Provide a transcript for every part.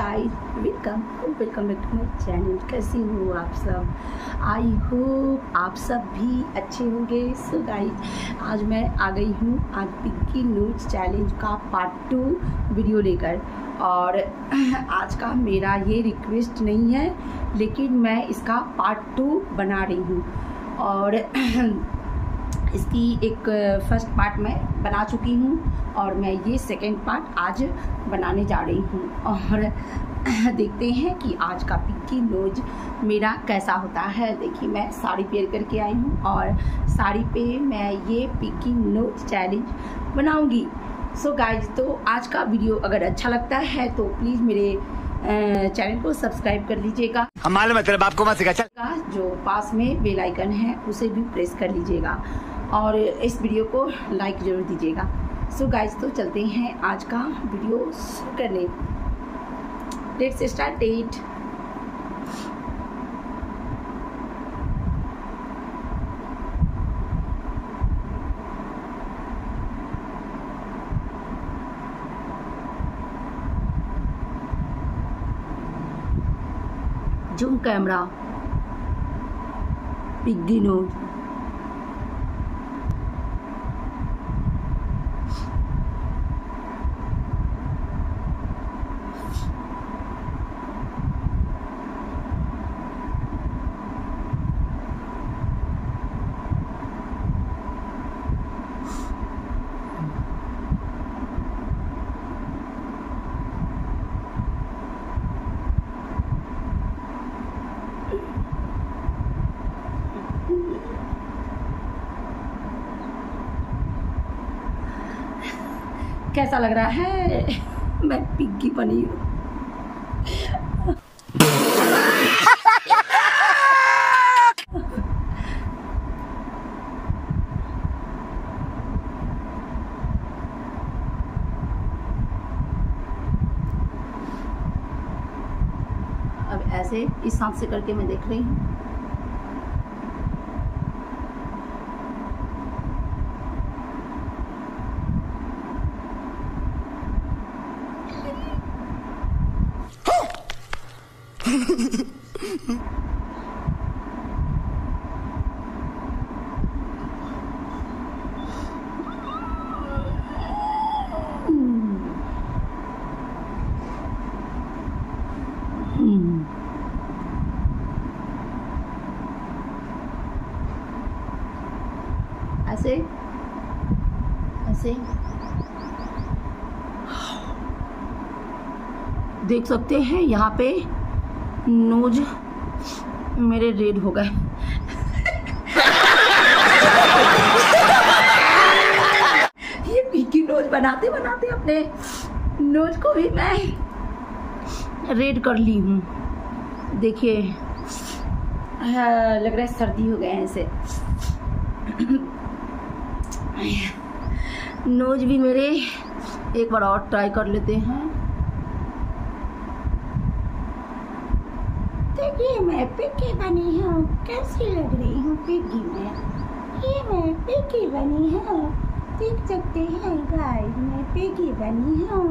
Guys welcome welcome back to my channel कैसे हो आप सब? आई होप आप सब भी अच्छे होंगे। सो गाइस आज मैं आ गई हूँ आज पिक्की न्यूज़ चैलेंज का पार्ट टू वीडियो लेकर। और आज का मेरा ये रिक्वेस्ट नहीं है, लेकिन मैं इसका पार्ट टू बना रही हूँ। और इसकी एक फ़र्स्ट पार्ट मैं बना चुकी हूँ और मैं ये सेकेंड पार्ट आज बनाने जा रही हूँ। और देखते हैं कि आज का पिक्की नोज़ मेरा कैसा होता है। देखिए मैं साड़ी पेयर करके आई हूँ और साड़ी पे मैं ये पिक्की नोज़ चैलेंज बनाऊँगी। सो गाइज़ तो आज का वीडियो अगर अच्छा लगता है तो प्लीज़ मेरे चैनल को सब्सक्राइब कर लीजिएगा। हम मालूम है तेरे बाप को मत सिखा जो पास में बेल आइकन है उसे भी प्रेस कर लीजिएगा। और इस वीडियो को लाइक ज़रूर दीजिएगा। सो गाइस तो चलते हैं आज का वीडियो शुरू करने। Let's start that zoom camera piggy nose कैसा लग रहा है? मैं पिग्गी बनी हूँ। अब ऐसे इस हाथ से करके मैं देख रही हूँ। ऐसे ऐसे देख सकते हैं यहाँ पे नोज़ मेरे रेड हो गए। ये पिकी नोज़ बनाते बनाते अपने नोज़ को भी मैं रेड कर ली हूँ। देखिए, लग रहा है सर्दी हो गए हैं ऐसे। नोज़ भी मेरे एक बार और ट्राई कर लेते हैं। देखिए मैं पिग्गी बनी हूँ। कैसी लग रही हूँ पिग्गी में? ये मैं पिग्गी बनी हूँ। देख सकते हैं गाइस मैं पिग्गी बनी हूँ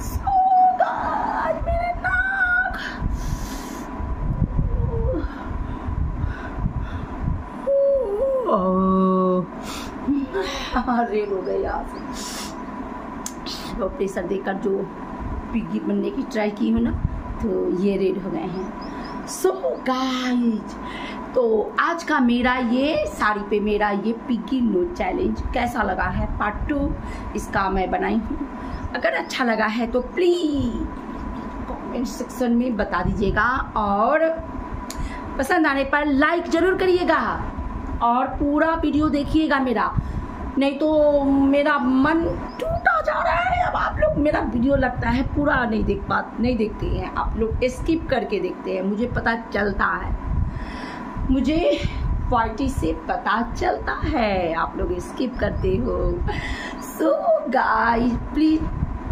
So God, मेरे नाक रेल हो गई यार वो प्रेशर देकर जो पिग्गी बनने की ट्राई की हूँ ना तो ये रेड हो गए हैं। सो so, गाइज़ तो आज का मेरा ये साड़ी पे मेरा ये पिग्गी नो चैलेंज कैसा लगा है? पार्ट टू इसका मैं बनाई हूँ। अगर अच्छा लगा है तो प्लीज़ कमेंट सेक्शन में बता दीजिएगा और पसंद आने पर लाइक ज़रूर करिएगा और पूरा वीडियो देखिएगा मेरा। नहीं तो मेरा मन टूटा जा रहा है। अब आप लोग, मेरा वीडियो लगता है पूरा नहीं देख पा नहीं देखते हैं। आप लोग स्किप करके देखते हैं। मुझे पता चलता है। मुझे क्वालिटी से पता चलता है। आप लोग स्किप करते हो। सो गाइस प्लीज़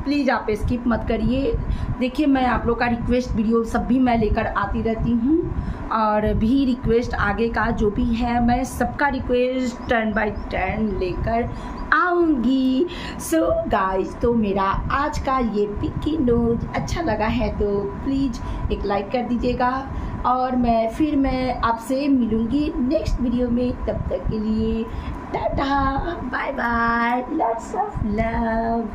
प्लीज़ आप स्किप मत करिए। देखिए, मैं आप लोग का रिक्वेस्ट वीडियो सब भी मैं लेकर आती रहती हूँ और भी रिक्वेस्ट आगे का जो भी है, मैं सबका रिक्वेस्ट टर्न बाय टर्न लेकर आऊँगी। सो गाइस तो मेरा आज का ये पिकी नोज़ अच्छा लगा है तो प्लीज़ एक लाइक कर दीजिएगा और मैं फिर मैं आपसे मिलूँगी नेक्स्ट वीडियो में। तब तक के लिए tata bye bye lots of love